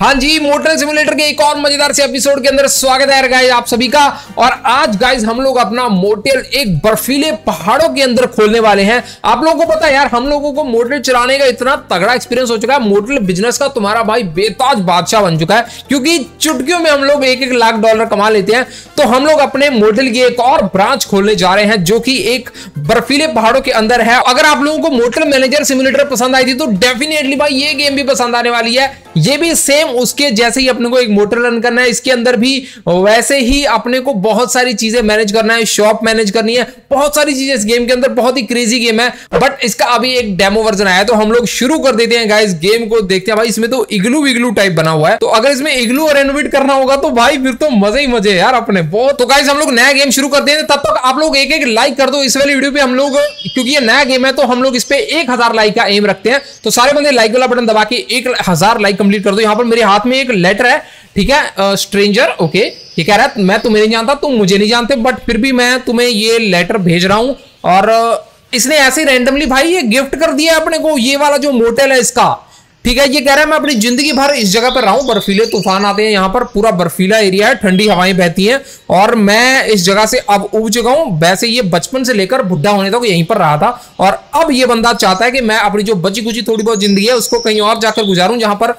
हाँ जी motor simulator के एक और मज़ेदार से एपिसोड के अंदर स्वागत है गाइस आप सभी का। और आज गाइस हम लोग अपना मोटेल एक बर्फीले पहाड़ों के अंदर खोलने वाले हैं। आप लोगों को पता है यार, हम लोगों को मोटेल चलाने का इतना तगड़ा एक्सपीरियंस हो चुका है। मोटेल बिज़नेस का तुम्हारा भाई बेताज बादशाह बन चुका है। क्योंकि चुटकियों में हम लोग एक एक लाख डॉलर कमा लेते हैं। तो हम लोग अपने मोटेल की एक और ब्रांच खोलने जा रहे हैं, जो की एक बर्फीले पहाड़ों के अंदर है। अगर आप लोगों को मोटेल मैनेजर सिमुलेटर पसंद आई थी तो डेफिनेटली भाई ये गेम भी पसंद आने वाली है। ये भी सेम उसके जैसे ही अपने को एक मोटर रन करना है, इसके अंदर भी वैसे ही अपने को बहुत सारी चीज़ें मैनेज करना है शॉप मैनेज करनी है, बहुत सारी चीज़ें इस गेम के अंदर, बहुत ही क्रेजी गेम है। बट इसका अभी एक डेमो वर्जन आया तो हम लोग शुरू कर देते हैं गाइस गेम को देखते हैं। भाई, इसमें तो इग्लू विग्लू टाइप बना हुआ है। तो अगर इसमें इग्लू और रेनोवेट करना होगा तो भाई, फिर तो मज़े ही मज़े यार अपने। बहुत तो गाइस हम लोग नया गेम शुरू कर देते तब तक आप लोग एक एक लाइक कर दो इस वाली वीडियो पे। हम लोग क्योंकि ये नया गेम है तो हम लोग इस पे एक हज़ार लाइक का एम रखते हैं। तो सारे बंदे लाइक वाला बटन दबा के एक हज़ार लाइक कंप्लीट कर दो। यहाँ पर मेरे हाथ में एक लेटर है, ठीक है? स्ट्रेंजर ओके ये कह रहा है, मैं तुम्हें नहीं जानता, तुम मुझे नहीं जानते बट फिर भी मैं तुम्हें ये लेटर भेज रहा हूँ। और इसने ऐसे रैंडमली भाई ये गिफ्ट कर दिया अपने को, ये वाला जो मोटेल है इसका। ठीक है, ये कह रहा है, मैं अपनी ज़िंदगी भर इस जगह पर रहा हूँ। बर्फीले तूफ़ान आते हैं यहाँ पर, पूरा बर्फीला एरिया है, ठंडी हवाएँ बहती हैं, और मैं इस जगह से अब उब चुका हूँ वैसे ये बचपन से लेकर बुढ़ा होने तक यहीं पर रहा था, और अब ये बंदा चाहता है कि मैं अपनी जो बची कुची थोड़ी बहुत ज़िंदगी है, उसको कहीं और जाकर गुजारूं, जहाँ पर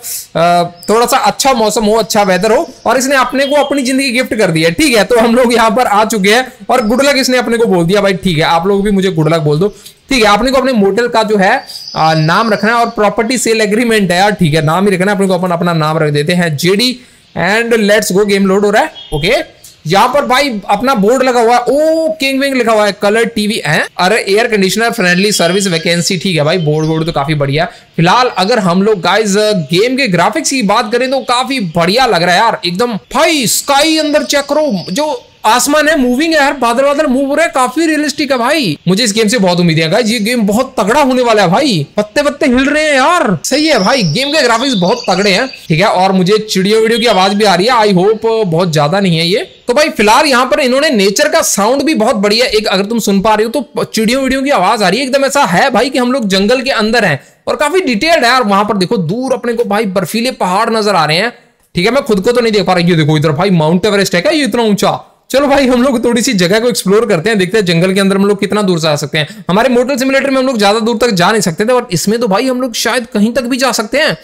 थोड़ा सा अच्छा मौसम हो अच्छा वेदर हो, और इसने अपने को अपनी ज़िंदगी गिफ्ट कर दी है। ठीक है तो हम लोग यहाँ पर आ चुके हैं, और गुड लक इसने अपने को बोल दिया। भाई, ठीक है, आप लोग भी मुझे गुड लक बोल दो। ठीक है आपने को अपने मोटल का जो है आ, नाम रखना है और प्रॉपर्टी सेल एग्रीमेंट है यार ठीक है नाम ही रखना है अपने को अपन अपना नाम रख देते हैं JD and let's go game load हो रहा है ओके यहाँ पर भाई अपना बोर्ड लगा हुआ है ओ किंग विंग लिखा हुआ है कलर टीवी है अरे air conditioner friendly service vacancy ठीक है भाई बोर्ड बोर्ड तो काफ़ी बढ़िया फ़िलहाल अगर हम लोग गाइज़ गेम के ग्राफिक्स की बात करें तो काफ़ी बढ़िया लग रहा है यार एकदम भाई स्काई अंदर चेक करो जो आसमान है मूविंग है यार, बादल बादल मूव हो रहे हैं, काफ़ी रियलिस्टिक है भाई। मुझे इस गेम से बहुत उम्मीद है ये गेम बहुत तगड़ा होने वाला है भाई। पत्ते पत्ते हिल रहे हैं यार। सही है भाई गेम के ग्राफिक्स बहुत तगड़े हैं, ठीक है? और मुझे चिड़ियों वीडियो की आवाज़ भी आ रही है। आई होप बहुत ज़्यादा नहीं है ये। तो भाई, फ़िलहाल यहाँ पर इन्होंने नेचर का साउंड भी बहुत बढ़िया, एक अगर तुम सुन पा रहे हो तो चिड़ियों वीडियो की आवाज़ आ रही है। एकदम ऐसा है भाई कि हम लोग जंगल के अंदर हैं। और काफ़ी डिटेल्ड है यार, वहाँ पर देखो, दूर अपने को भाई बर्फीले पहाड़ नज़र आ रहे हैं। ठीक है, मैं खुद को तो नहीं देख पा रहा। ये देखो इधर भाई माउंट एवरेस्ट है क्या? ये इतना ऊँचा। चलो भाई, हम लोग थोड़ी सी जगह को एक्सप्लोर करते हैं, देखते हैं जंगल के अंदर हम लोग कितना दूर जा सकते हैं। हमारे मोटर सिमुलेटर में हम लोग ज़्यादा दूर तक जा नहीं सकते थे, और इसमें तो भाई हम लोग शायद कहीं तक भी जा सकते हैं।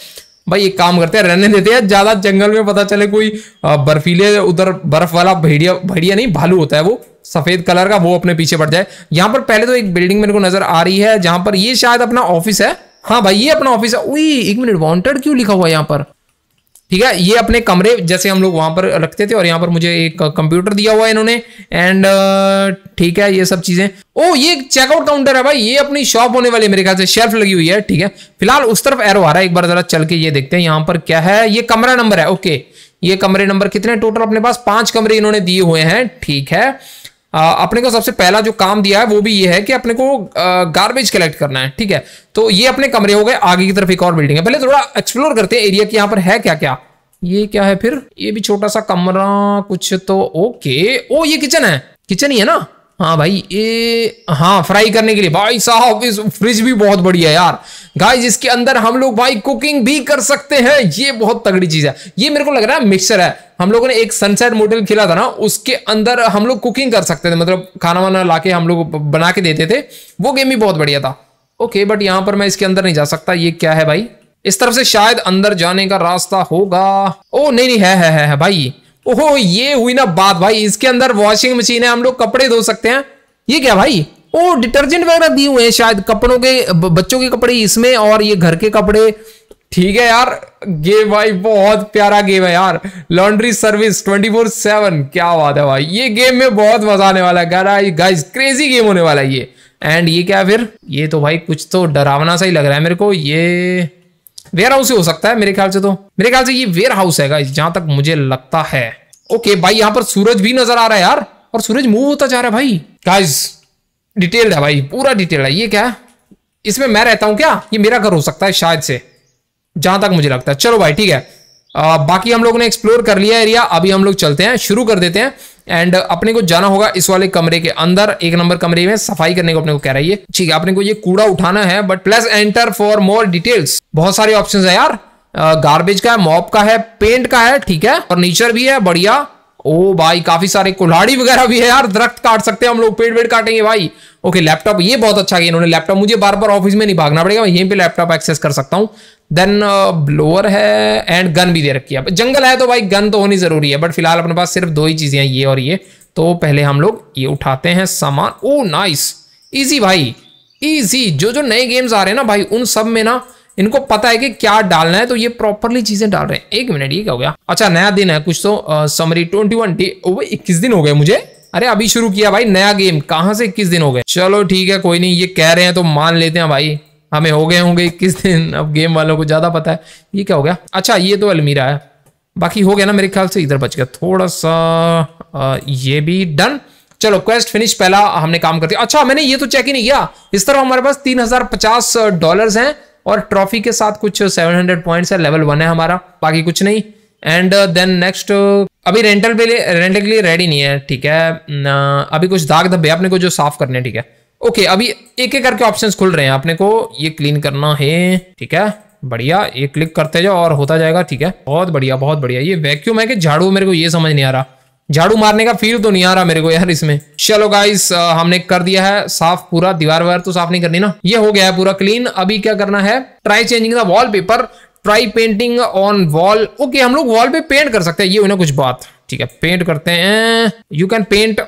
भाई, एक काम करते हैं, रहने देते हैं। ज़्यादा जंगल में पता चले कोई बर्फीले उधर बर्फ़ वाला भेड़िया भेड़िया नहीं, भालू होता है वो, सफ़ेद कलर का, वो अपने पीछे पड़ जाए। यहाँ पर पहले तो एक बिल्डिंग मेरे को नज़र आ रही है, जहाँ पर ये शायद अपना ऑफ़िस है। हाँ भाई, ये अपना ऑफ़िस है। उई, एक मिनट वांटेड क्यों लिखा हुआ है यहाँ पर? ठीक है, ये अपने कमरे जैसे हम लोग वहाँ पर रखते थे और यहाँ पर मुझे एक कंप्यूटर दिया हुआ है इन्होंने। एंड ठीक है, ये सब चीज़ें। ओ, ये चेकआउट काउंटर है भाई, ये अपनी शॉप होने वाली मेरे ख्याल से शेल्फ लगी हुई है, ठीक है। फ़िलहाल उस तरफ़ एरो आ रहा है, एक बार जरा चल के ये देखते हैं यहाँ पर क्या है। ये कमरा नंबर है ओके ये कमरे नंबर कितने टोटल अपने पास पाँच कमरे इन्होंने दिए हुए हैं, ठीक है। अपने को सबसे पहला जो काम दिया है, वो भी ये है कि अपने को गार्बेज कलेक्ट करना है, ठीक है? तो ये अपने कमरे हो गए, आगे की तरफ़ एक और बिल्डिंग है। पहले थोड़ा एक्सप्लोर करते हैं एरिया की यहाँ पर है क्या क्या ये क्या है फिर? ये भी छोटा सा कमरा, कुछ तो ओके ओ, ये किचन है। किचन ही है ना? हाँ भाई ये हाँ फ्राई करने के लिए। भाई साहब इस फ्रिज भी बहुत बढ़िया है यार। गाइस इसके अंदर हम लोग भाई कुकिंग भी कर सकते हैं। ये बहुत तगड़ी चीज़ है। ये मेरे को लग रहा है मिक्सर है। हम लोगों ने एक सनसेट मॉडल खेला था ना उसके अंदर हम लोग कुकिंग कर सकते थे। मतलब खाना वाना लाके हम लोग बना के देते थे। वो गेम भी बहुत बढ़िया था। ओके बट यहाँ पर मैं इसके अंदर नहीं जा सकता। ये क्या है भाई? इस तरफ़ से शायद अंदर जाने का रास्ता होगा। ओ नहीं नहीं है है है, है भाई। ओहो, ये हुई ना बात भाई। इसके अंदर वॉशिंग मशीन है, हम लोग कपड़े धो सकते हैं। ये क्या भाई? ओ डिटर्जेंट वगैरह दिए हुए हैं शायद कपड़ों के बच्चों के कपड़े इसमें और ये घर के कपड़े। ठीक है यार गेम भाई बहुत प्यारा गेम है यार। लॉन्ड्री सर्विस 24 सेवन क्या बात है भाई। ये गेम में बहुत मज़ा आने वाला है। गाइस क्रेजी गेम होने वाला है ये। एंड ये क्या फिर? ये तो भाई कुछ तो डरावना सा ही लग रहा है मेरे को। ये वेयर हाउस ही हो सकता है मेरे ख्याल से तो। मेरे ख्याल से ये वेयर हाउस है जहाँ तक मुझे लगता है। ओके भाई यहाँ पर सूरज भी नज़र आ रहा है यार और सूरज मूव होता जा रहा है भाई। गाइस डिटेल्ड है भाई पूरा डिटेल है। ये क्या है? इसमें मैं रहता हूँ क्या? ये मेरा घर हो सकता है शायद से जहाँ तक मुझे लगता है। चलो भाई ठीक है। आ, बाकी हम लोगों ने एक्सप्लोर कर लिया एरिया अभी हम लोग चलते हैं शुरू कर देते हैं। एंड अपने को जाना होगा इस वाले कमरे के अंदर। एक नंबर कमरे में सफ़ाई करने को अपने को कह रही है ठीक है, अपने को ये कूड़ा उठाना है but plus enter for more details बहुत सारे ऑप्शन है यार। गार्बेज का है मॉप का है पेंट का है, ठीक है। फर्नीचर भी है, बढ़िया। ओ भाई, काफ़ी सारे कुल्हाड़ी वगैरह भी है यार। दरख्त काट सकते हैं हम लोग, पेड़ वेड़ काटेंगे भाई। ओके लैपटॉप ये बहुत अच्छा किया इन्होंने। लैपटॉप मुझे बार बार ऑफ़िस में नहीं भागना पड़ेगा। मैं यहीं पे लैपटॉप एक्सेस कर सकता हूँ। देन ब्लोअर uh, है एंड गन भी दे रखी है। जंगल है तो भाई गन तो होनी ज़रूरी है बट फ़िलहाल अपने पास सिर्फ़ दो ही चीज़ें हैं ये और ये। तो पहले हम लोग ये उठाते हैं सामान। ओ नाइस इजी भाई। इजी जो जो नए गेम्स आ रहे हैं ना भाई उन सब में ना इनको पता है कि क्या डालना है तो ये प्रॉपरली चीज़ें डाल रहे हैं। एक मिनट ये क्या हो गया? अच्छा नया दिन है कुछ तो समरी ट्वेंटी वन डे इक्कीस दिन हो गए मुझे। अरे अभी शुरू किया भाई नया गेम कहाँ से इक्कीस दिन हो गए? चलो ठीक है कोई नहीं ये कह रहे हैं तो मान लेते हैं भाई। हमें हो गए होंगे इक्कीस दिन अब गेम वालों को ज़्यादा पता है। ये क्या हो गया? अच्छा ये तो अलमीरा है। बाकी हो गया ना मेरे ख्याल से इधर बच गया थोड़ा सा। आ, ये भी डन चलो क्वेस्ट फिनिश पहला हमने काम कर दिया। अच्छा मैंने ये तो चेक ही नहीं किया। इस तरह हमारे पास तीन हज़ार पचास डॉलर हैं और ट्रॉफी के साथ कुछ 700 पॉइंट्स है लेवल वन है हमारा। बाकी कुछ नहीं। एंड देन नेक्स्ट अभी रेंटल पे रेंटल के लिए रेडी नहीं है, ठीक है? अभी कुछ दाग धब्बे अपने को जो साफ़ करने हैं, ठीक है? ओके अभी एक एक करके ऑप्शंस खुल रहे हैं। अपने को ये क्लीन करना है, ठीक है? बढ़िया, ये क्लिक करते जाओ और होता जाएगा, ठीक है? बहुत बढ़िया बहुत बढ़िया। ये वैक्यूम है कि झाड़ू, मेरे को ये समझ नहीं आ रहा। झाड़ू मारने का फील तो नहीं आ रहा मेरे को यार इसमें। चलो गाइस हमने कर दिया है साफ़ पूरा। दीवार वार तो साफ़ नहीं करनी ना? ये हो गया है पूरा क्लीन अभी क्या करना है? Try changing the wallpaper try painting on wall okay हम लोग वॉल पे पेंट कर सकते हैं। ये हुई ना कुछ बात। ठीक है पेंट करते हैं। You can paint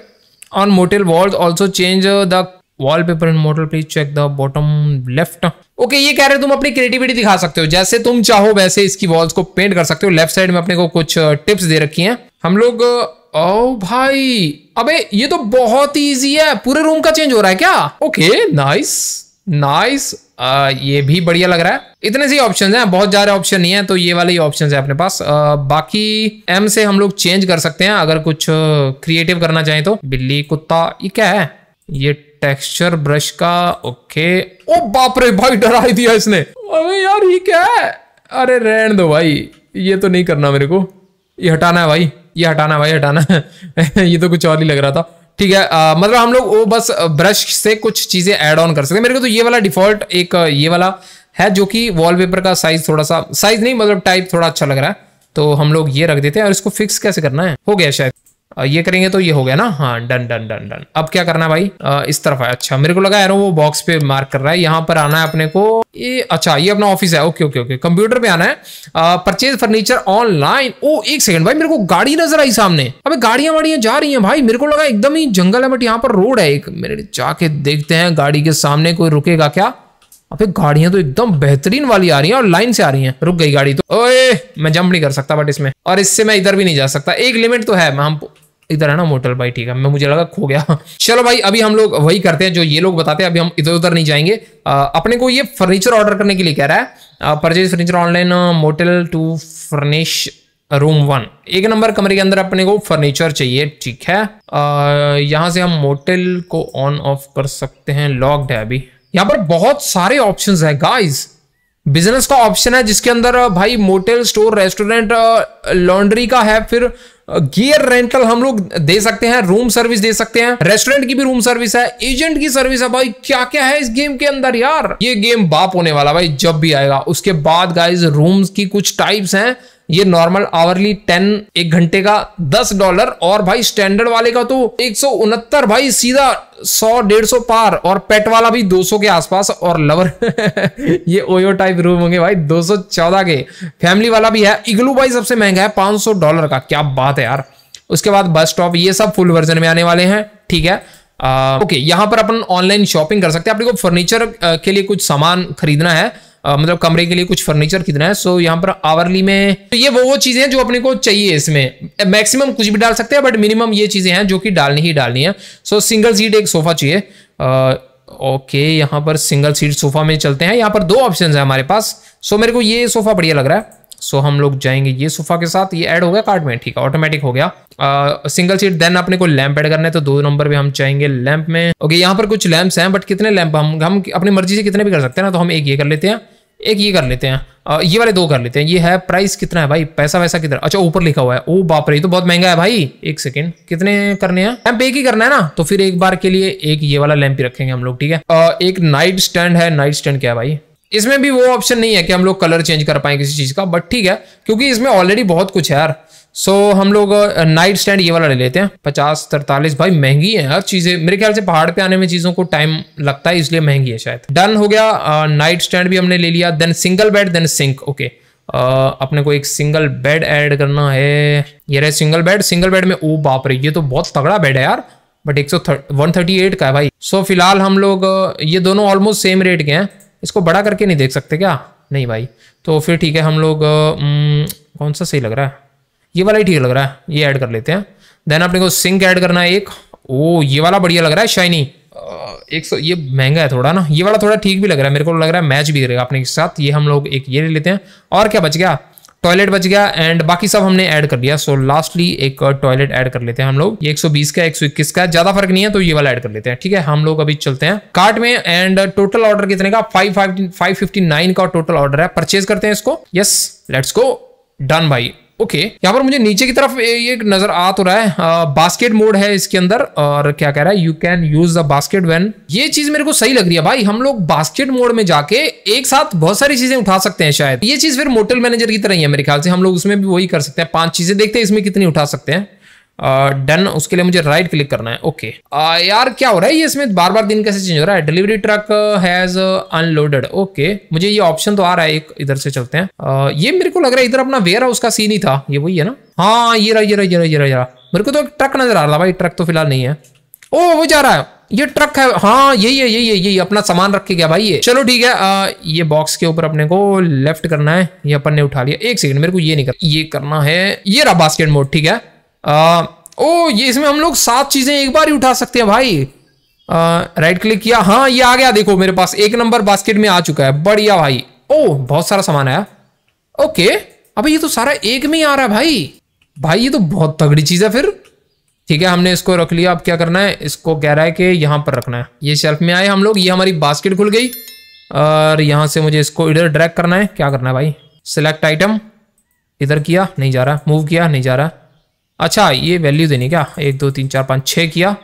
on motel walls also change the wallpaper in motel please check the bottom left okay ये कह रहे तुम अपनी क्रिएटिविटी दिखा सकते हो। जैसे तुम चाहो, वैसे इसकी वॉल्स को पेंट कर सकते हो। लेफ़्ट साइड में अपने को कुछ टिप्स दे रखी हैं। हम लोग ओ भाई, अबे, ये तो बहुत ही इजी है। पूरे रूम का चेंज हो रहा है क्या? ओके नाइस नाइस ये भी बढ़िया लग रहा है। इतने से ऑप्शन हैं बहुत ज़्यादा ऑप्शन नहीं है तो ये वाले ही ऑप्शन है अपने पास। आ, बाकी एम से हम लोग चेंज कर सकते हैं अगर कुछ क्रिएटिव करना चाहें तो। बिल्ली कुत्ता ये क्या है? ये टेक्सचर ब्रश का ओके ओ बाप रे भाई डरा ही दिया इसने। अबे यार ये क्या है? अरे रहन दो भाई। ये तो नहीं करना मेरे को। ये हटाना है भाई। ये हटाना है भाई हटाना है। ये तो कुछ और ही लग रहा था। ठीक है आ, मतलब हम लोग वो बस ब्रश से कुछ चीज़ें ऐड ऑन कर सकते हैं। मेरे को तो ये वाला डिफ़ॉल्ट एक ये वाला है जो कि वॉलपेपर का साइज़ थोड़ा सा साइज़ नहीं मतलब टाइप थोड़ा अच्छा लग रहा है। तो हम लोग ये रख देते हैं और इसको फिक्स कैसे करना है? हो गया शायद। ये करेंगे तो ये हो गया ना? हाँ डन डन डन डन अब क्या करना है भाई? आ, इस तरफ़ है अच्छा मेरे को लगा ना वो बॉक्स पे मार्क कर रहा है। यहाँ पर आना है अपने को। ये अच्छा ये अपना ऑफ़िस है। ओके ओके ओके कंप्यूटर पे आना है। परचेज फर्नीचर ऑनलाइन ओ एक सेकंड भाई मेरे को गाड़ी नज़र आई सामने। अबे गाड़ियाँ वाड़ियाँ जा रही हैं भाई। मेरे को लगा एकदम ही जंगल है बट यहाँ पर रोड है एक। मेरे जाके देखते हैं गाड़ी के सामने कोई रुकेगा क्या? अबे गाड़ियाँ तो एकदम बेहतरीन वाली आ रही हैं और लाइन से आ रही हैं। रुक गई गाड़ी तो। ओए मैं जंप नहीं कर सकता बट इसमें। और इससे मैं इधर भी नहीं जा सकता। एक लिमिट तो है मैं हम इधर है ना मोटल भाई ठीक है। मैं मुझे लगा खो गया। चलो भाई अभी हम लोग वही करते हैं जो ये लोग बताते हैं अभी हम इधर उधर नहीं जाएँगे। आ, अपने को ये फर्नीचर ऑर्डर करने के लिए कह रहा है। Purchase furniture online motel to furnish room one एक नंबर कमरे के अंदर अपने को फर्नीचर चाहिए ठीक है। यहाँ से हम मोटेल को ऑन ऑफ़ कर सकते हैं लॉक्ड है अभी। यहाँ पर बहुत सारे ऑप्शंस है गाइस बिज़नेस का ऑप्शन है जिसके अंदर भाई मोटेल स्टोर, रेस्टोरेंट लॉन्ड्री का है, फिर गियर रेंटल हम लोग दे सकते हैं, रूम सर्विस दे सकते हैं, रेस्टोरेंट की भी रूम सर्विस है, एजेंट की सर्विस है, भाई क्या क्या है इस गेम के अंदर यार? ये गेम बाप होने वाला भाई, जब भी आएगा। उसके बाद गाइज़ रूम्स की कुछ टाइप्स हैं ये नॉर्मल आवरली टेन एक घंटे का दस डॉलर और भाई स्टैंडर्ड वाले का तो एक सौ उनहत्तर भाई सीधा सौ, डेढ़ सौ पार और पेट वाला भी दो सौ के आसपास और लवर ये ओयो टाइप रूम होंगे भाई, दो सौ चौदह के। फैमिली वाला भी है, इग्लू भाई सबसे महँगा है, पाँच सौ डॉलर का, क्या बात है यार। उसके बाद बस स्टॉप ये सब फुल वर्जन में आने वाले हैं, ठीक है। ओके यहाँ पर अपन ऑनलाइन शॉपिंग कर सकते हैं। अपने को फर्नीचर के लिए कुछ सामान खरीदना है। मतलब कमरे के लिए कुछ फर्नीचर कितना है? सो यहाँ पर आवरली में तो ये वो वो चीज़ें हैं जो अपने को चाहिए इसमें। मैक्सिमम कुछ भी डाल सकते हैं बट मिनिमम ये चीज़ें हैं जो कि डालनी ही डालनी है। सो सिंगल सीट एक सोफा चाहिए। ओके यहाँ पर सिंगल सीट सोफा में चलते हैं। यहाँ पर दो ऑप्शन है हमारे पास। सो मेरे को ये सोफा बढ़िया लग रहा है। सो हम लोग जाएँगे ये सोफा के साथ। ये ऐड हो गया कार्ड में। ठीक है ऑटोमेटिक हो गया। सिंगल सीट देन अपने को लैंप ऐड करना है तो दो नंबर पे हम चाहेंगे लैंप में। ओके यहाँ पर कुछ लैंप्स हैं बट कितने लैंप हम हम अपनी मर्ज़ी से कितने भी कर सकते हैं ना तो हम एक ये कर लेते हैं, एक ये कर लेते हैं। ये वाले दो कर लेते हैं। ये है प्राइस कितना है भाई? पैसा वैसा कितना? अच्छा ऊपर लिखा हुआ है। ओ बाप रे तो बहुत महँगा है भाई। एक सेकेंड कितने करने हैं? लैंप एक ही करना है ना? तो फिर एक बार के लिए एक ये वाला लैंप ही रखेंगे हम लोग, ठीक है? एक नाइट स्टैंड है। नाइट स्टैंड क्या है भाई? इसमें भी वो ऑप्शन नहीं है कि हम लोग कलर चेंज कर पाए किसी चीज़ का बट ठीक है क्योंकि इसमें ऑलरेडी बहुत कुछ है यार। सो so, हम लोग नाइट स्टैंड ये वाला ले लेते हैं। पचास तरतालीस भाई महँगी है यार चीज़ें। मेरे ख्याल से पहाड़ पे आने में चीज़ों को टाइम लगता है इसलिए महँगी है शायद। डन हो गया नाइट स्टैंड भी हमने ले लिया then single bed then sink okay अपने को एक सिंगल बेड ऐड करना है। ये रहे सिंगल बेड सिंगल बेड में ओ बाप रे ये तो बहुत तगड़ा बेड है यार। बट एक सौ का है भाई। सो so, फ़िलहाल हम लोग ये दोनों ऑलमोस्ट सेम रेट के हैं। इसको बड़ा करके नहीं देख सकते क्या? नहीं भाई। तो फिर ठीक है, हम लोग कौन सा सही लग रहा है? ये वाला ही ठीक लग रहा है, ये ऐड कर लेते हैं। देन अपने को सिंक ऐड करना है एक। ओ, ये वाला बढ़िया लग रहा है शाइनी एक सौ, ये महँगा है थोड़ा ना। ये वाला थोड़ा ठीक भी लग रहा है, मेरे को लग रहा है मैच भी करेगा अपने साथ। ये हम लोग एक ये ले लेते हैं। और क्या बच गया? टॉयलेट बच गया एंड बाकी सब हमने ऐड कर लिया सो लास्टली एक टॉयलेट ऐड कर लेते हैं हम लोग. ये 120 का 121 का, ज़्यादा फ़र्क नहीं है तो ये वाला ऐड कर लेते हैं. ठीक है, हम लोग अभी चलते हैं. कार्ट में एंड टोटल ऑर्डर कितने का? फाइव फाइव फिफ्टी नाइन का टोटल ऑर्डर है. परचेज करते हैं इसको. यस लेट्स गो डन भाई ओके यहाँ पर मुझे नीचे की तरफ़ ये नज़र आ तो रहा है। बास्केट मोड है इसके अंदर और क्या कह रहा है? You can use the basket when ये चीज़ मेरे को सही लग रही है भाई। हम लोग बास्केट मोड में जाके एक साथ बहुत सारी चीज़ें उठा सकते हैं शायद। ये चीज़ फिर मोटल मैनेजर की तरह ही है मेरे ख्याल से। हम लोग उसमें भी वही कर सकते हैं। पाँच चीज़ें देखते हैं, इसमें कितनी उठा सकते हैं। डन उसके लिए मुझे राइट क्लिक करना है। ओके यार क्या हो रहा है ये इसमें? बार बार दिन कैसे चेंज हो रहा है? Delivery truck has unloaded okay मुझे ये ऑप्शन तो आ रहा है एक इधर से चलते हैं। uh, ये मेरे को लग रहा है इधर अपना वेयर हाउस का सीन ही था। ये वही है ना? हाँ ये रहा ये रहा ये रहा ये रहा ये रहा। मेरे को तो ट्रक नज़र आ रहा भाई। ट्रक तो फ़िलहाल नहीं है। ओ वो जा रहा है। ये ट्रक है। हाँ यही है यही है यही अपना सामान रख के गया भाई ये। चलो ठीक है आ, ये बॉक्स के ऊपर अपने को लेफ़्ट करना है। ये अपन ने उठा लिया। एक सेकंड मेरे को ये नहीं कर ये करना है। ये रहा बास्केट मोड ठीक है? आ, ओ ये इसमें हम लोग सात चीज़ें एक बार ही उठा सकते हैं भाई। राइट क्लिक किया। हाँ ये आ गया। देखो मेरे पास एक नंबर बास्केट में आ चुका है। बढ़िया भाई। ओ बहुत सारा सामान आया। ओके अबे ये तो सारा एक में ही आ रहा है भाई। भाई ये तो बहुत तगड़ी चीज़ है फिर। ठीक है हमने इसको रख लिया। अब क्या करना है? इसको कह रहा है कि यहाँ पर रखना है। ये शेल्फ में आए हम लोग। ये हमारी बास्केट खुल गई। और यहाँ से मुझे इसको इधर ड्रैग करना है। क्या करना है भाई? सिलेक्ट आइटम इधर किया नहीं जा रहा। मूव किया नहीं जा रहा। अच्छा ये वैल्यू देनी क्या? एक, दो, तीन, चार, पाँच छः किया।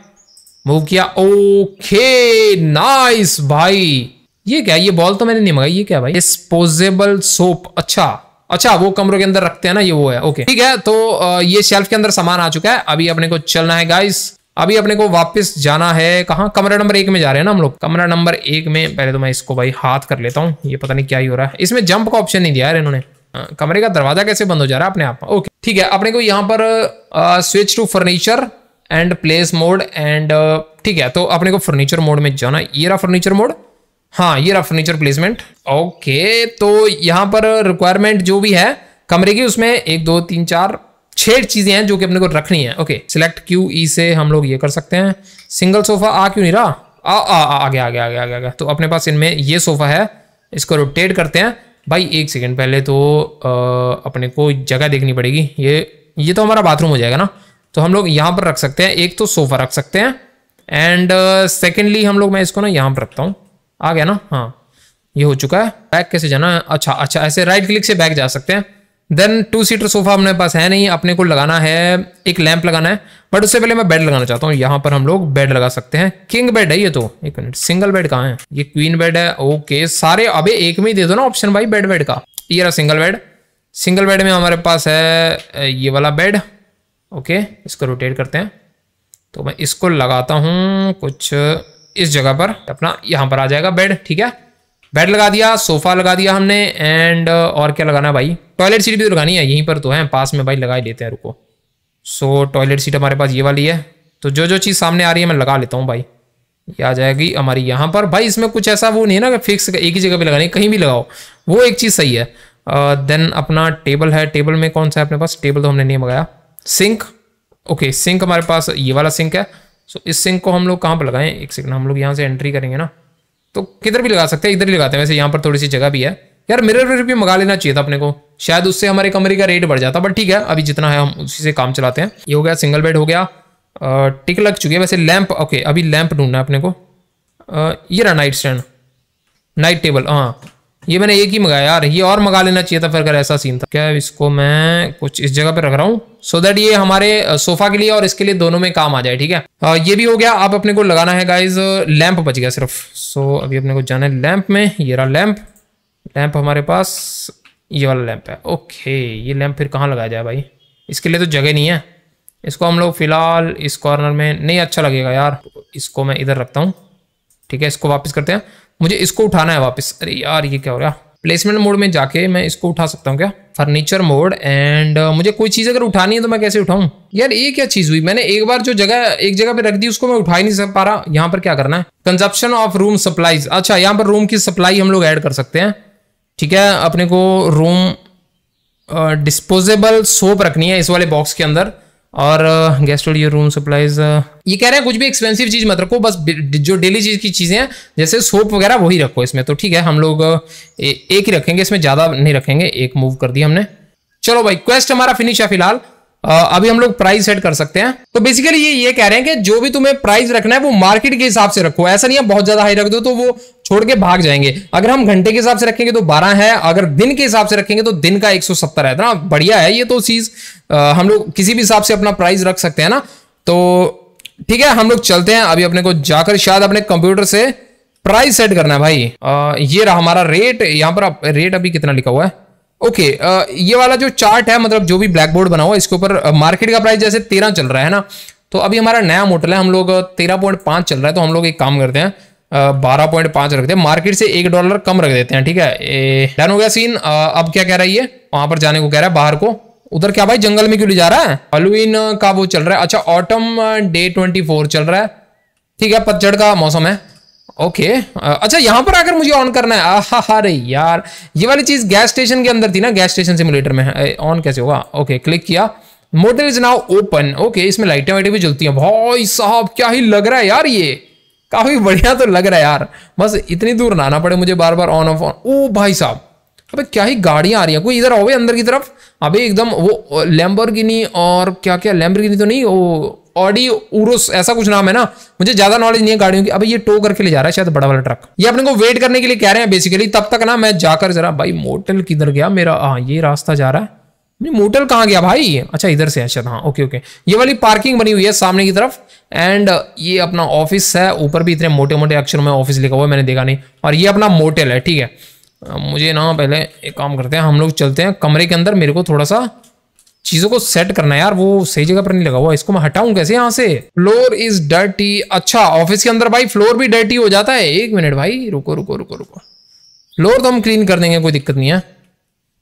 मूव किया। ओके नाइस भाई। ये क्या? ये बॉल तो मैंने नहीं मंगाई। ये क्या भाई? डिस्पोजेबल सोप अच्छा अच्छा वो कमरों के अंदर रखते हैं ना, ये वो है। ओके ठीक है तो ये शेल्फ के अंदर सामान आ चुका है। अभी अपने को चलना है गाइस अभी अपने को वापस जाना है। कहा? कमरा नंबर एक में जा रहे हैं ना हम लोग। कमरा नंबर एक में, पहले तो मैं इसको भाई हाथ कर लेता हूँ। ये पता नहीं क्या ही हो रहा है। इसमें जंप का ऑप्शन नहीं दिया यार इन्होंने। कमरे का दरवाज़ा कैसे बंद हो जा रहा है अपने आप ओके ठीक है, अपने को यहाँ पर switch to furniture and place mode and ठीक है तो अपने को फर्नीचर मोड में जाना ये रहा फर्नीचर मोड हाँ ये रहा फर्नीचर प्लेसमेंट ओके तो यहाँ पर रिक्वायरमेंट जो भी है, कमरे की उसमें एक, दो, तीन, चार, छह चीज़ें हैं जो कि अपने को रखनी है। ओके सिलेक्ट क्यू ई से हम लोग ये कर सकते हैं। सिंगल सोफा आ क्यों नहीं रहा? आ आ आ गया आ गया आ गया आ गया तो अपने पास इनमें ये सोफा है। इसको रोटेट करते हैं। भाई एक सेकेंड पहले तो आ, अपने को जगह देखनी पड़ेगी। ये ये तो हमारा बाथरूम हो जाएगा ना? तो हम लोग यहाँ पर रख सकते हैं। एक तो सोफा रख सकते हैं। एंड सेकेंडली हम लोग मैं इसको ना यहाँ पर रखता हूँ। आ गया ना? हाँ ये हो चुका है। बैक कैसे जाना है? अच्छा अच्छा ऐसे राइट क्लिक से बैक जा सकते हैं। देन टू सीटर सोफा अपने पास है नहीं, अपने को लगाना है, एक लैंप लगाना है बट उससे पहले मैं बेड लगाना चाहता हूँ। यहाँ पर हम लोग बेड लगा सकते हैं। किंग बेड है ये तो। एक मिनट सिंगल बेड कहाँ है? ये क्वीन बेड है। ओके सारे अबे एक में ही दे दो ना ऑप्शन भाई बेड बेड का। ये रहा सिंगल बेड सिंगल बेड में हमारे पास है ये वाला बेड ओके इसको रोटेट करते हैं। तो मैं इसको लगाता हूँ कुछ इस जगह पर। अपना यहाँ पर आ जाएगा बेड ठीक है? बेड लगा दिया सोफा लगा दिया हमने एंड और क्या लगाना भाई? टॉयलेट सीट भी तो लगानी है यहीं पर तो है पास में भाई लगा ही लेते हैं रुको। सो टॉयलेट सीट हमारे पास ये वाली है। तो जो जो चीज़ सामने आ रही है मैं लगा लेता हूँ भाई। ये आ जाएगी हमारी यहाँ पर। भाई इसमें कुछ ऐसा वो नहीं है ना कि फिक्स एक ही जगह पे लगानी कहीं भी लगाओ। वो एक चीज़ सही है। देन uh, अपना टेबल है। टेबल में कौन सा है अपने पास? टेबल तो हमने नहीं मंगाया। सिंक ओके सिंक हमारे पास ये वाला सिंक है। सो so, इस सिंक को हम लोग कहाँ पर लगाएँ? एक सेकंड हम लोग यहाँ से एंट्री करेंगे ना। तो किधर भी लगा सकते हैं, इधर ही लगाते हैं। वैसे यहाँ पर थोड़ी सी जगह भी है। यार मिरर विरर भी मंगा लेना चाहिए था अपने को। शायद उससे हमारे कमरे का रेट बढ़ जाता बट ठीक है, अभी जितना है हम उसी से काम चलाते हैं। ये हो गया सिंगल बेड हो गया। टिक लग चुकी है। वैसे लैंप ओके अभी लैंप ढूंढना है अपने को। ये रहा नाइट स्टैंड नाइट टेबल हाँ। ये मैंने एक ही मंगाया यार ये और मंगा लेना चाहिए था फिर अगर ऐसा सीन था। क्या इसको मैं कुछ इस जगह पे रख रहा हूँ? सो दैट ये हमारे सोफा के लिए और इसके लिए दोनों में काम आ जाए ठीक है? आ, ये भी हो गया आप अपने को लगाना है गाइज़ लैंप बच गया सिर्फ़। सो अभी अपने को जाना है लैंप में ये रहा लैंप लैंप हमारे पास ये वाला लैंप है। ओके ये लैंप फिर कहाँ लगाया जाए भाई? इसके लिए तो जगह नहीं है। इसको हम लोग फ़िलहाल इस कॉर्नर में नहीं अच्छा लगेगा यार। इसको मैं इधर रखता हूँ ठीक है? इसको वापस करते हैं। मुझे इसको उठाना है वापस। अरे यार, ये क्या हो रहा? प्लेसमेंट मोड में जाके मैं इसको उठा सकता हूँ क्या? फर्नीचर मोड एंड मुझे कोई चीज़ अगर उठानी है तो मैं कैसे उठाऊं? यार, ये क्या चीज़ हुई? मैंने एक बार जो जगह, एक जगह पे रख दी, उसको मैं उठा ही नहीं पा रहा। यहाँ पर क्या करना है? कंजप्शन ऑफ़ रूम सप्लाईज अच्छा यहाँ पर रूम की सप्लाई हम लोग ऐड कर सकते हैं। ठीक है, अपने को रूम डिस्पोजेबल सोप रखनी है इस वाले बॉक्स के अंदर। और गेस्ट स्टूडियो रूम सप्लाईज ये कह रहे हैं कुछ भी एक्सपेंसिव चीज़ मत रखो बस जो डेली चीज़ की चीज़ें हैं जैसे सोप वगैरह वही रखो इसमें। तो ठीक है हम लोग ए, एक ही रखेंगे इसमें ज़्यादा नहीं रखेंगे एक मूव कर दिया हमने। चलो भाई क्वेस्ट हमारा फिनिश है फ़िलहाल। अभी हम लोग प्राइस सेट कर सकते हैं। तो बेसिकली ये ये कह रहे हैं कि जो भी तुम्हें प्राइस रखना है वो मार्केट के हिसाब से रखो। ऐसा नहीं है बहुत ज़्यादा हाई रख दो तो वो छोड़ के भाग जाएँगे। अगर हम घंटे के हिसाब से रखेंगे तो 12 है अगर दिन के हिसाब से रखेंगे तो दिन का 170 है। ना बढ़िया है ये तो चीज़। हम लोग किसी भी हिसाब से अपना प्राइस रख सकते हैं ना। तो ठीक है हम लोग चलते हैं। अभी अपने को जाकर शायद अपने कंप्यूटर से प्राइस सेट करना है भाई। आ, ये रहा हमारा रेट यहाँ पर रेट अभी कितना लिखा हुआ है? ओके okay, ये वाला जो चार्ट है मतलब जो भी ब्लैक बोर्ड बना हुआ इसके ऊपर मार्केट का प्राइस जैसे तेरह चल रहा है ना? तो अभी हमारा नया मॉडल है हम लोग तेरह पॉइंट पाँच चल रहा है तो हम लोग एक काम करते हैं बारह पॉइंट पाँच रखते हैं। मार्केट से एक डॉलर कम रख देते हैं ठीक है? डन हो गया सीन अब क्या कह रहा है ये? वहाँ पर जाने को कह रहा है बाहर को। उधर क्या भाई जंगल में क्यों ले जा रहा है? हलोवीन का वो चल रहा है। अच्छा ऑटम डे ट्वेंटी फोर चल रहा है। ठीक है पतझड़ का मौसम है। Okay okay. अच्छा यहाँ पर आकर मुझे ऑन करना है। आहा अरे यार ये वाली चीज़ गैस स्टेशन के अंदर थी ना गैस स्टेशन सिमुलेटर में ऑन कैसे होगा? ओके okay, क्लिक किया। Motor is now open okay इसमें लाइटें वाइटें भी जलती हैं। भाई साहब क्या ही लग रहा है यार ये? काफ़ी बढ़िया तो लग रहा है यार। बस इतनी दूर ना आना पड़े मुझे बार बार ऑन ऑफ़ ऑन ओ भाई साहब। अबे क्या ही गाड़ियाँ आ रही हैं? कोई इधर आओ अंदर की तरफ़। अबे एकदम वो लैम्बोर्गिनी और क्या क्या लैम्बोर्गिनी तो नहीं, वो ऑडी उरुस ऐसा कुछ नाम है ना। मुझे ज़्यादा नॉलेज नहीं है गाड़ियों की। अबे ये टो करके ले जा रहा है शायद बड़ा वाला ट्रक ये अपने को वेट करने के लिए कह रहे हैं बेसिकली तब तक ना मैं जाकर जरा, भाई मोटल किधर गया? मेरा हाँ ये रास्ता जा रहा है। मोटल कहाँ गया भाई? अच्छा इधर से अच्छा हाँ ओके ओके ये वाली पार्किंग बनी हुई है सामने की तरफ़। एंड ये अपना ऑफ़िस है। ऊपर भी इतने मोटे मोटे अक्षरों में ऑफ़िस लिखा हुआ है, मैंने देखा नहीं। और ये अपना मोटल है, ठीक है। मुझे ना पहले एक काम करते हैं, हम लोग चलते हैं कमरे के अंदर, मेरे को थोड़ा सा चीज़ों को सेट करना है यार, वो सही जगह पर नहीं लगा हुआ, इसको मैं हटाऊं कैसे यहाँ से? फ्लोर इज़ डर्टी अच्छा ऑफ़िस के अंदर भाई फ्लोर भी डर्टी हो जाता है। एक मिनट भाई, रुको रुको रुको रुको। फ्लोर तो हम क्लीन कर देंगे, कोई दिक्कत नहीं है।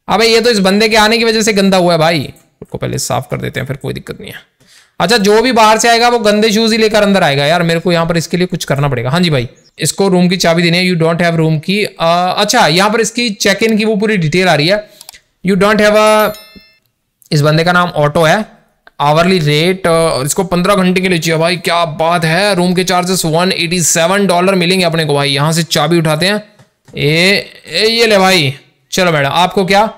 अब ये तो इस बंदे के आने की वजह से गंदा हुआ है भाई। उसको पहले साफ़ कर देते हैं, फिर कोई दिक्कत नहीं है। अच्छा जो भी बाहर से आएगा, वो गंदे शूज़ ही लेकर अंदर आएगा। यार, मेरे को यहाँ पर इसके लिए कुछ करना पड़ेगा। हाँ जी भाई। इसको रूम की चाबी देनी है। यू डोंट हैव रूम की। आ, अच्छा यहाँ पर इसकी चेक इन की वो पूरी डिटेल आ रही है। यू डोंट हैव इस बंदे का नाम ऑटो है। आवरली रेट इसको पंद्रह घंटे के लिए चाहिए। भाई क्या बात है। रूम के charges one eighty seven dollar मिलेंगे अपने को भाई। यहाँ से चाबी उठाते हैं। ए, ए ये ले भाई। चलो मैडम आपको क्या?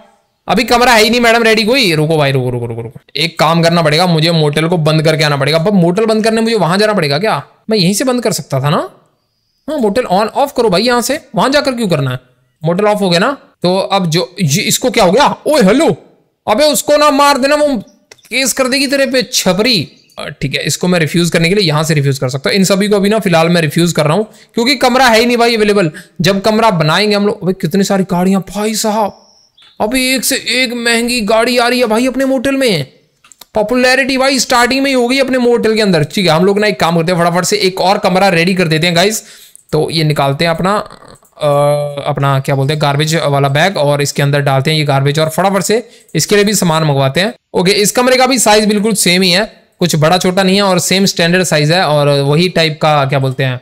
अभी कमरा है ही नहीं मैडम रेडी कोई? रुको भाई रुको रुको रुको रुको। एक काम करना पड़ेगा। मुझे मोटल को बंद करके आना पड़ेगा। अब मोटल बंद करने मुझे वहाँ जाना पड़ेगा क्या? मैं यहीं से बंद कर सकता था ना? हाँ मोटल ऑन ऑफ़ करो भाई यहाँ से। वहाँ जाकर क्यों करना है? मोटल ऑफ़ हो गया ना? तो अब जो इसको क्या हो गया? ओए हेलो अबे उसको ना मार देना, वो केस कर देगी तेरे पे, छपरी। ठीक है, इसको मैं रिफ्यूज करने के लिए यहाँ से रिफ्यूज कर सकता हूँ। इन सभी को अभी ना फ़िलहाल मैं रिफ्यूज कर रहा हूँ, क्योंकि कमरा है ही नहीं भाई अवेलेबल जब कमरा बनाएँगे हम लोग अभी कितनी सारी गाड़ियाँ, भाई साहब। अभी एक से एक महँगी गाड़ी आ रही है भाई अपने मोटल में। पॉपुलैरिटी भाई स्टार्टिंग में ही होगी अपने मोटल के अंदर। ठीक है, हम लोग ना एक काम करते हैं, फटाफट से एक और कमरा रेडी कर देते हैं गाइस तो ये निकालते हैं अपना आ, अपना क्या बोलते हैं गार्बेज वाला बैग और इसके अंदर डालते हैं ये गार्बेज और फटाफट से इसके लिए भी सामान मंगवाते हैं। ओके इस कमरे का भी साइज़ बिल्कुल सेम ही है कुछ बड़ा छोटा नहीं है और सेम स्टैंडर्ड साइज़ है और वही टाइप का क्या बोलते हैं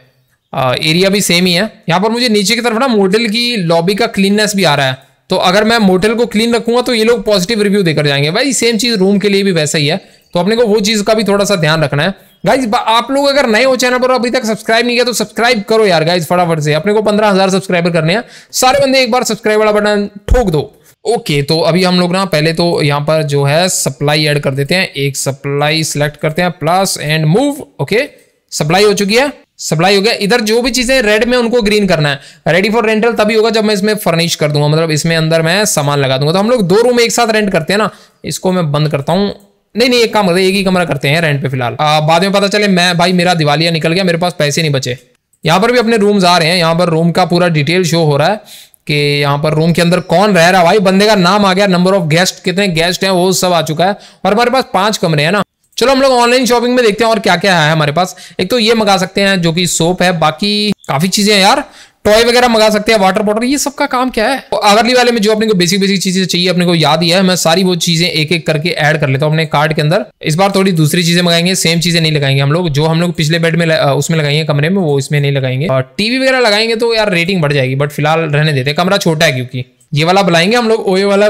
एरिया भी सेम ही है। यहाँ पर मुझे नीचे की तरफ़ ना मोटल की लॉबी का क्लीननेस भी आ रहा है। तो अगर मैं मोटल को क्लीन रखूँगा तो ये लोग पॉजिटिव रिव्यू देकर जाएँगे। भाई सेम चीज़ रूम के लिए भी वैसा ही है। तो अपने को वो चीज़ का भी थोड़ा सा ध्यान रखना है। गाइज़ आप लोग अगर नए हो चैनल पर अभी तक सब्सक्राइब नहीं किया तो सब्सक्राइब करो यार गाइज़ फटाफट से। अपने को पंद्रह हज़ार सब्सक्राइबर करने हैं। सारे बंदे एक बार सब्सक्राइब वाला बटन ठोक दो। ओके तो अभी हम लोग ना, पहले तो यहाँ पर जो है सप्लाई ऐड कर देते हैं। एक सप्लाई सिलेक्ट करते हैं plus and move okay supply हो चुकी है सप्लाई हो गया। इधर जो भी चीज़ें रेड में उनको ग्रीन करना है। रेडी फॉर रेंटल तभी होगा जब मैं इसमें फर्निश कर दूँगा। मतलब इसमें अंदर मैं सामान लगा दूँगा। तो हम लोग दो रूम एक साथ रेंट करते हैं ना। इसको मैं बंद करता हूँ। नहीं नहीं, एक काम करते एक ही कमरा करते हैं रेंट पे फ़िलहाल। बाद में पता चले, मैं, भाई, मेरा दिवालिया निकल गया, मेरे पास पैसे नहीं बचे। यहाँ पर भी अपने रूम्स आ रहे हैं, यहाँ पर रूम का पूरा डिटेल शो हो रहा है कि यहाँ पर रूम के अंदर कौन रह रहा भाई? बंदे का नाम आ गया नंबर ऑफ़ गेस्ट कितने गेस्ट हैं, वो सब आ चुका है। और हमारे पास पाँच कमरे हैं ना। चलो, हम लोग ऑनलाइन शॉपिंग में देखते हैं और क्या क्या है हमारे पास। एक तो ये मंगा सकते हैं, जो कि सोप है, बाकी काफ़ी चीज़ें हैं यार। टॉय वगैरह मंगा सकते हैं वाटर बॉटल ये सबका काम क्या है? तो अगली वाले में जो अपने को बेसिक बेसिक चीज़ें चाहिए, अपने को याद ही है, मैं सारी वो चीज़ें एक एक करके ऐड कर लेता हूँ अपने कार्ड के अंदर। इस बार थोड़ी दूसरी चीज़ें मंगाएँगे सेम चीज़ें नहीं लगाएँगे हम लोग, जो हम लोग पिछले बेड में उसमें लगाएँगे कमरे में, वो इसमें नहीं लगाएँगे। और टीवी वगैरह लगाएँगे तो यार रेटिंग बढ़ जाएगी बट फ़िलहाल रहने देते कमरा छोटा है क्योंकि, ये वाला बनाएँगे हम लोग ओए वाला